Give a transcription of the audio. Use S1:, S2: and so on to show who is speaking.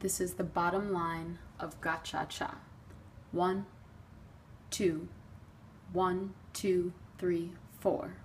S1: This is the bottom line of Gacha Cha. One, two, one, two, three, four.